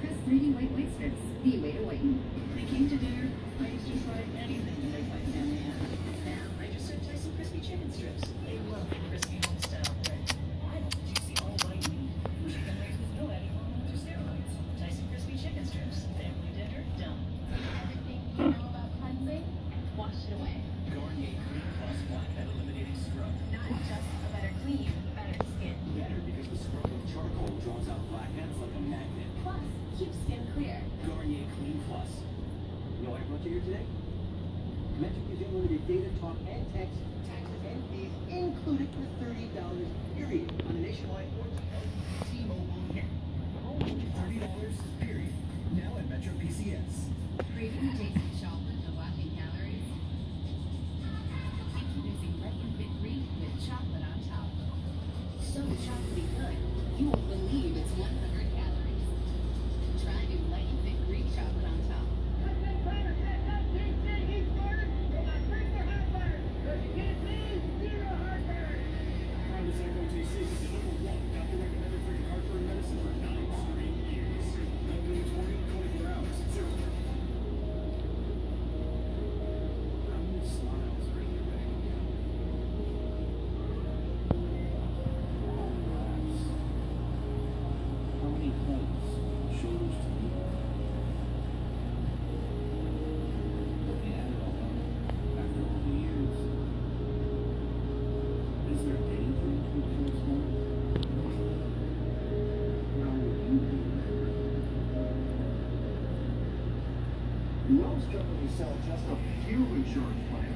Crest 3D white white strips. The lecture here today. Metric is unlimited data, talk, and text, taxes and fees included for $30 period on a nationwide 4G T-Mobile here. $30 period, now at Metro PCS. Craving Jason Chalmers of Laughing Calories? Introducing Leckin Fit Green with chocolate on top. So chocolatey good, you will Most companies sell just a few insurance plans.